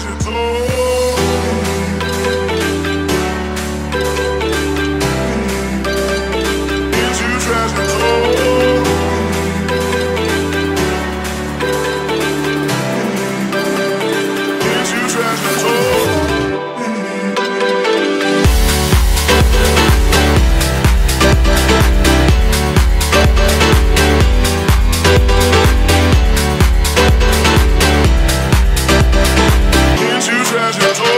treasure too. Is you told